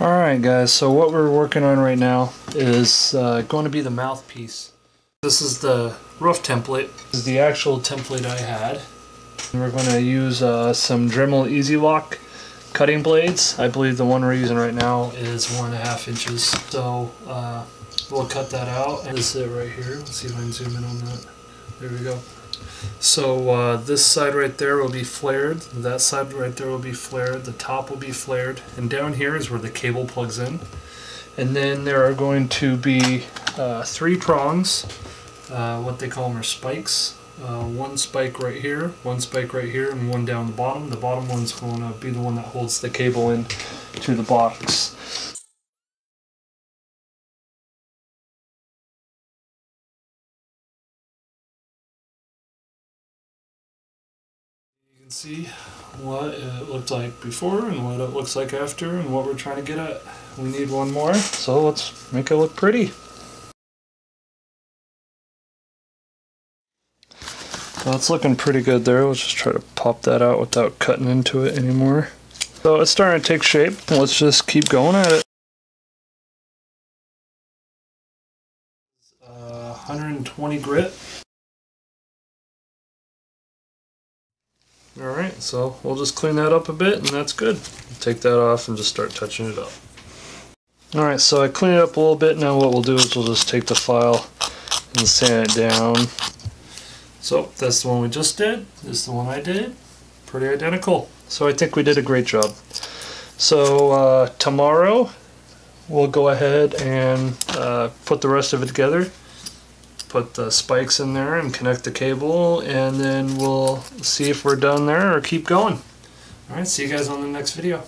Alright guys, so what we're working on right now is uh, going to be the mouthpiece. This is the roof template. This is the actual template I had. We're going to use uh, some Dremel Easy Lock cutting blades. I believe the one we're using right now is one and a half inches. So uh, we'll cut that out. And this is it right here. Let's see if I can zoom in on that. There we go. So uh, this side right there will be flared, that side right there will be flared, the top will be flared, and down here is where the cable plugs in. And then there are going to be uh, three prongs, uh, what they call them are spikes. Uh, one spike right here, one spike right here, and one down the bottom. The bottom one's going to be the one that holds the cable in to the box. Can see what it looked like before and what it looks like after and what we're trying to get at. We need one more, so let's make it look pretty. So it's looking pretty good there. Let's just try to pop that out without cutting into it anymore. So it's starting to take shape. Let's just keep going at it. Uh, 120 grit. Alright, so we'll just clean that up a bit and that's good. Take that off and just start touching it up. Alright, so I cleaned it up a little bit. Now what we'll do is we'll just take the file and sand it down. So that's the one we just did. This is the one I did. Pretty identical. So I think we did a great job. So uh, tomorrow we'll go ahead and uh, put the rest of it together put the spikes in there and connect the cable and then we'll see if we're done there or keep going. Alright, see you guys on the next video.